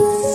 you.